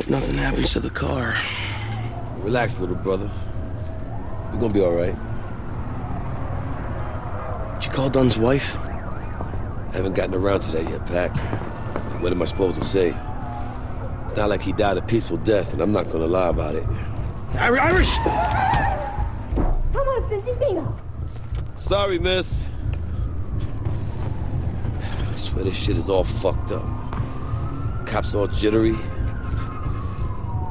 Hope nothing happens to the car. Relax, little brother. You're gonna be all right. Did you call Dunn's wife? Haven't gotten around to that yet, Pac. What am I supposed to say? It's not like he died a peaceful death, and I'm not gonna lie about it. Irish! Come on, Cynthia. Sorry, miss. I swear this shit is all fucked up. Cops all jittery.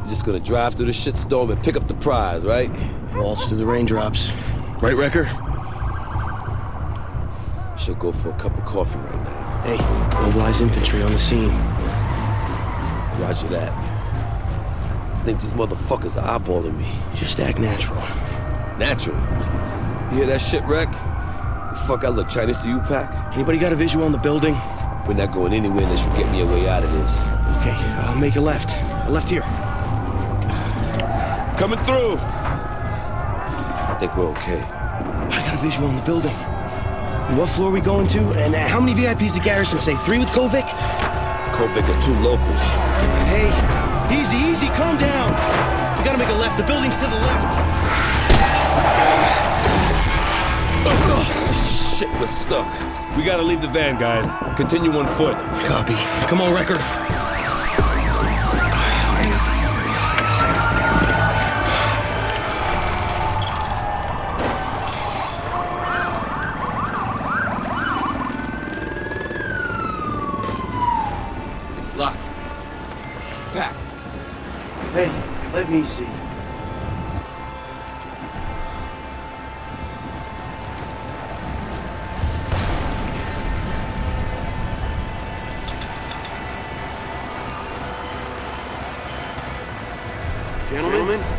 Just gonna drive through the shitstorm and pick up the prize, right? Waltz through the raindrops. Right, Recker? She'll go for a cup of coffee right now. Hey, mobilize infantry on the scene. Roger that. I think these motherfuckers are eyeballing me. Just act natural. Natural. You hear that shit, Reck? The fuck I look Chinese to you, Pac? Anybody got a visual on the building? We're not going anywhere unless you get me a way out of this. Okay, I'll make a left. A left here. Coming through! I think we're okay. I got a visual on the building. What floor are we going to? And uh, how many VIPs did Garrison say? Three with Kovic? Kovic and two locals. Hey, easy, easy, calm down. We gotta make a left. The building's to the left. Shit, we're stuck. We gotta leave the van, guys. Continue on foot. Copy. Come on, Recker. Locked. Pac. Hey, let me see. Gentlemen, come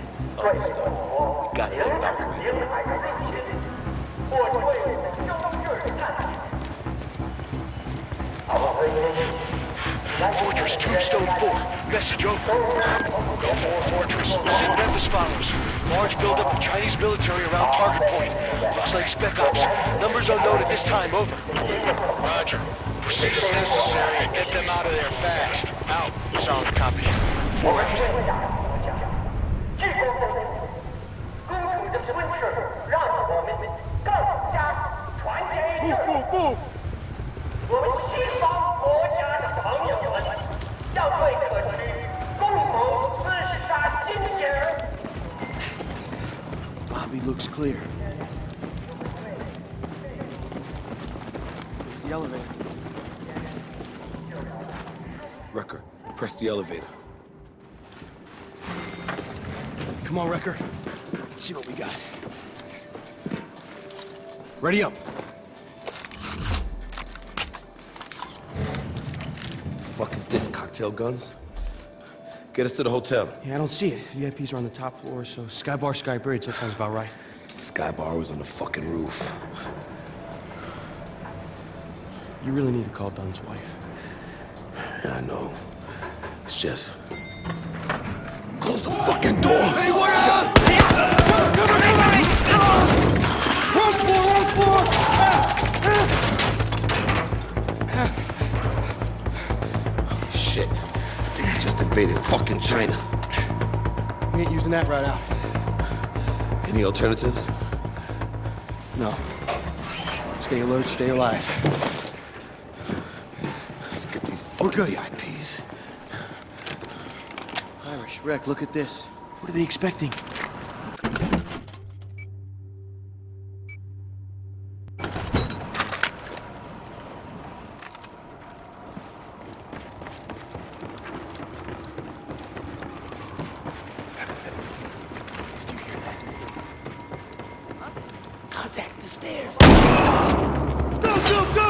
Thunderstone. We got it at Valkyrie. Fortress Tombstone 4, message over. Go 4 Fortress. Send Memphis follows. Large buildup of Chinese military around target point. Looks like Spec Ops. Numbers unknown at this time, over. Roger. Proceed as necessary and get them out of there fast. Out. Solid copy. Fortress. Bobby looks clear. There's the elevator. Recker, press the elevator. Come on, Recker. Let's see what we got. Ready up. Fuck is this? Cocktail guns? Get us to the hotel. Yeah, I don't see it. VIPs are on the top floor, so Sky Bar, Sky Bridge, that sounds about right. Sky Bar was on the fucking roof. You really need to call Dunn's wife. Yeah, I know. It's just. Close the fucking door! Hey, invaded fucking China. We ain't using that right out. Any alternatives? No. Stay alert, stay alive. Let's get these fucking. VIPs. Irish, Rick, look at this. What are they expecting? Stairs. Go, go, go!